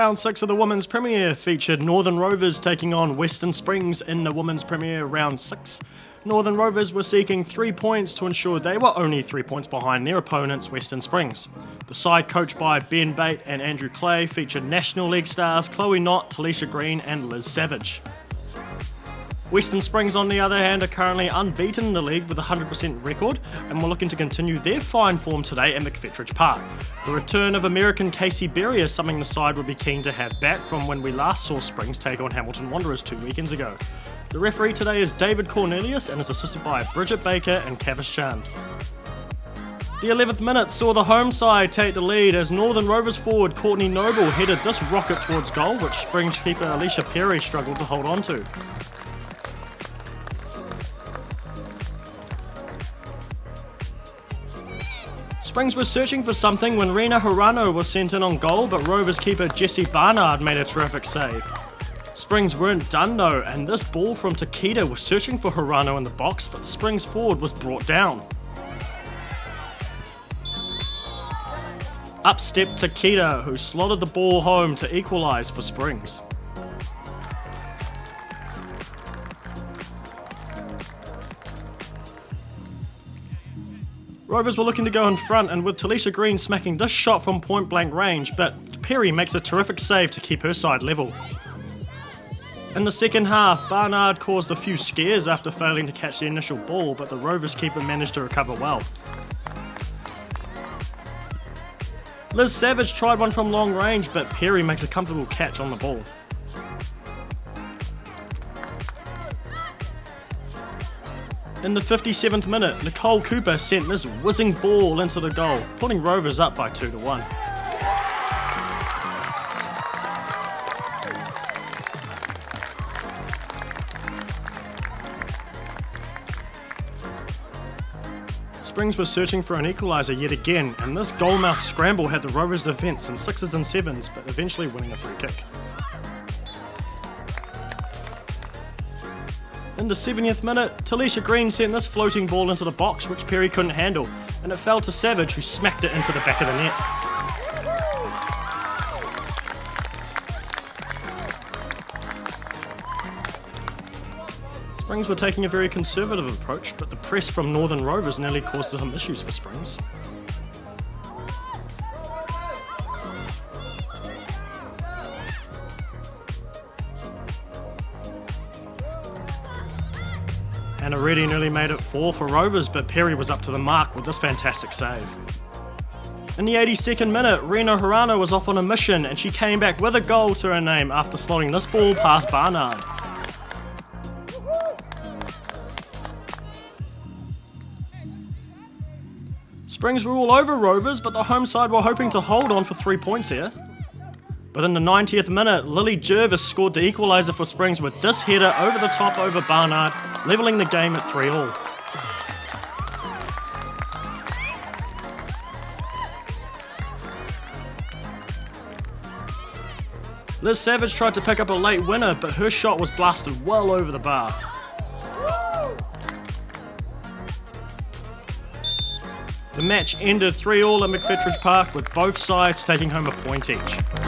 Round 6 of the Women's Premier featured Northern Rovers taking on Western Springs in the Women's Premier Round 6. Northern Rovers were seeking three points to ensure they were only three points behind their opponents, Western Springs. The side, coached by Ben Bate and Andrew Clay, featured National League stars Chloe Knott, Talisha Green, and Liz Savage. Western Springs, on the other hand, are currently unbeaten in the league with a 100% record and were looking to continue their fine form today at McFetridge Park. The return of American Casey Berry is something the side would be keen to have back from when we last saw Springs take on Hamilton Wanderers two weekends ago. The referee today is David Cornelius and is assisted by Bridget Baker and Kavish Chand. The 11th minute saw the home side take the lead as Northern Rovers forward Courtney Noble headed this rocket towards goal, which Springs keeper Alicia Perry struggled to hold on to. Springs was searching for something when Rena Hirano was sent in on goal, but Rovers keeper Jesse Barnard made a terrific save. Springs weren't done though, and this ball from Takeda was searching for Hirano in the box, but the Springs forward was brought down. Up stepped Takeda, who slotted the ball home to equalise for Springs. Rovers were looking to go in front, and with Talisha Green smacking this shot from point blank range, but Perry makes a terrific save to keep her side level. In the second half, Barnard caused a few scares after failing to catch the initial ball, but the Rovers keeper managed to recover well. Liz Savage tried one from long range, but Perry makes a comfortable catch on the ball. In the 57th minute, Nicole Cooper sent this whizzing ball into the goal, putting Rovers up by 2 to 1. Springs was searching for an equaliser yet again, and this goalmouth scramble had the Rovers' defence in sixes and sevens, but eventually winning a free kick. In the 70th minute, Talisha Green sent this floating ball into the box which Perry couldn't handle, and it fell to Savage who smacked it into the back of the net. Springs were taking a very conservative approach, but the press from Northern Rovers nearly caused some issues for Springs. And already nearly made it four for Rovers, but Perry was up to the mark with this fantastic save. In the 82nd minute, Rena Hirano was off on a mission and she came back with a goal to her name after slotting this ball past Barnard. Springs were all over Rovers, but the home side were hoping to hold on for three points here. But in the 90th minute, Lily Jervis scored the equaliser for Springs with this header over the top over Barnard, levelling the game at 3 all. Liz Savage tried to pick up a late winner, but her shot was blasted well over the bar. The match ended 3 all at McFetridge Park with both sides taking home a point each.